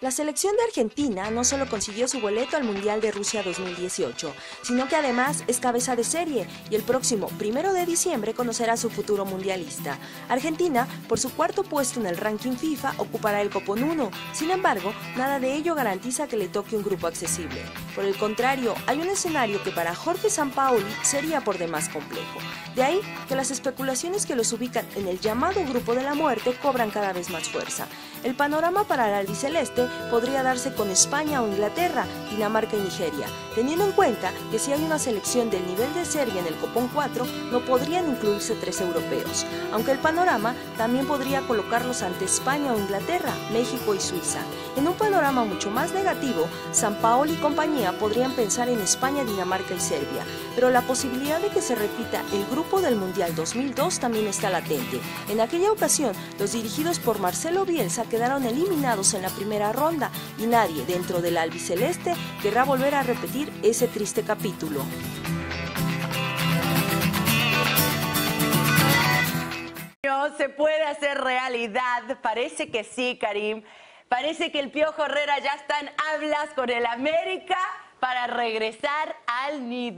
La selección de Argentina no solo consiguió su boleto al Mundial de Rusia 2018, sino que además es cabeza de serie y el próximo primero de diciembre conocerá su futuro mundialista. Argentina, por su cuarto puesto en el ranking FIFA, ocupará el copón 1. Sin embargo, nada de ello garantiza que le toque un grupo accesible. Por el contrario, hay un escenario que para Jorge Sampaoli sería por demás complejo. De ahí que las especulaciones que los ubican en el llamado grupo de la muerte cobran cada vez más fuerza. El panorama para el albiceleste podría darse con España o Inglaterra, Dinamarca y Nigeria, teniendo en cuenta que si hay una selección del nivel de Serbia en el Copón 4, no podrían incluirse tres europeos, aunque el panorama también podría colocarlos ante España o Inglaterra, México y Suiza. En un panorama mucho más negativo, San Paolo y compañía podrían pensar en España, Dinamarca y Serbia, pero la posibilidad de que se repita el grupo del Mundial 2002 también está latente. En aquella ocasión, los dirigidos por Marcelo Bielsa quedaron eliminados en la primera ronda y nadie dentro del albiceleste querrá volver a repetir ese triste capítulo. No se puede hacer realidad. Parece que sí, Karim. Parece que el Piojo Herrera ya está en hablas con el América para regresar al nido.